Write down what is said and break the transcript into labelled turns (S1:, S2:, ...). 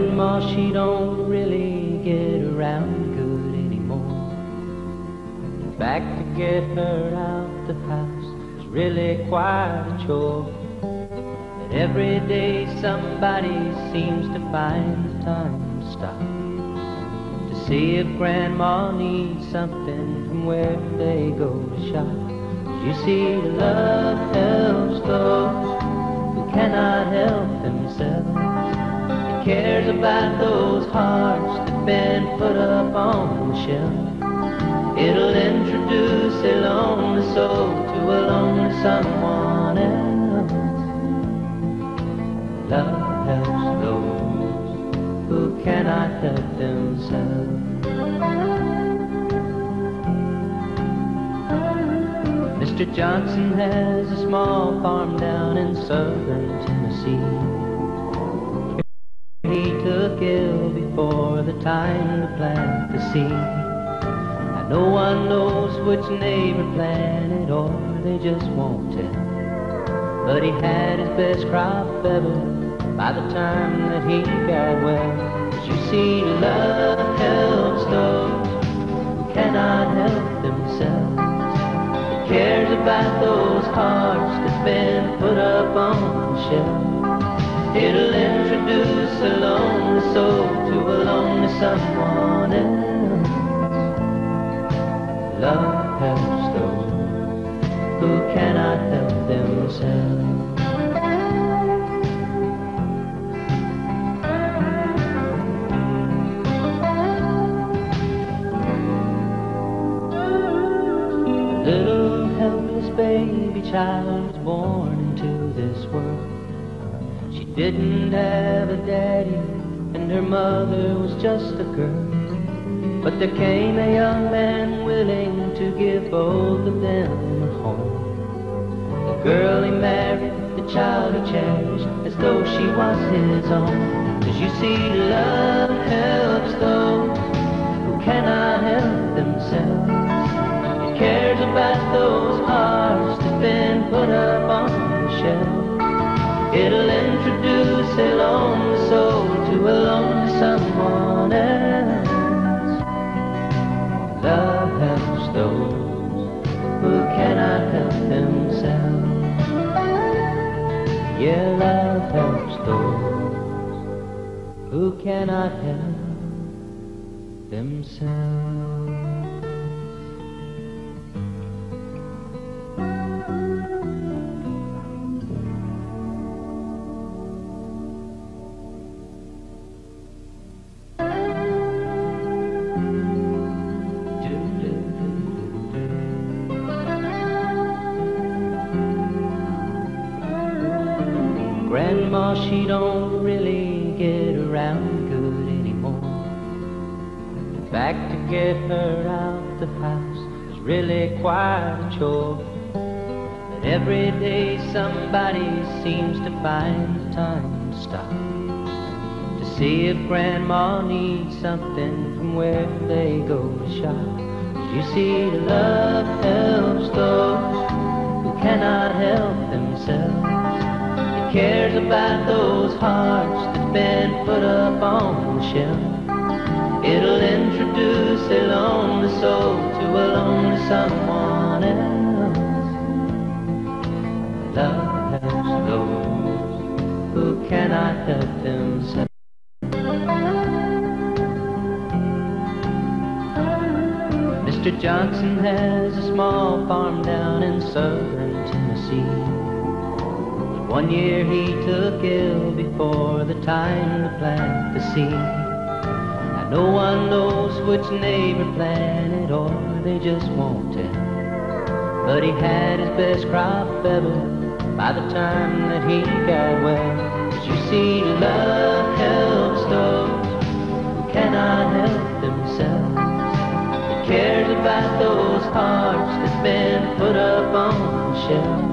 S1: Grandma, she don't really get around good anymore. Back to get her out the house is really quite a chore. But every day somebody seems to find the time to stop to see if Grandma needs something from where they go to shop. You see, love about those hearts that've been put up on the shelf. It'll introduce a lonely soul to a lonely someone else. Love helps those who cannot help themselves. Mr. Johnson has a small farm down in southern Tennessee. He took ill before the time to plant the seed. And no one knows which neighbor planted or they just won't tell. But he had his best crop ever by the time that he got well. As you see, love helps those who cannot help themselves. It cares about those hearts that's been put up on the shelf. It'll someone else. Love helps those who cannot help themselves. little helpless baby child was born into this world She didn't have a daddy, and her mother was just a girl. But there came a young man willing to give both of them a home. The girl he married, the child he cherished, as though she was his own. As you see, love helps those who cannot help themselves. It cares about those hearts that've been put up on the shelf. It'll introduce a lonely Yeah, love helps those who cannot help themselves. Grandma, she don't really get around good anymore. In fact, to get her out the house is really quite a chore. But every day somebody seems to find the time to stop to see if Grandma needs something from where they go to shop. You see, love helps those who cannot help themselves cares about those hearts that's been put up on the shelf. It'll introduce a lonely soul to a lonely someone else. Love helps those who cannot help themselves. Mr. Johnson has a small farm down in southern Tennessee. One year he took ill before the time to plant the seed. Now no one knows which neighbor planted or they just won't tell. But he had his best crop ever by the time that he got well. As you see, love helps those who cannot help themselves. It cares about those hearts that's been put up on the shelf.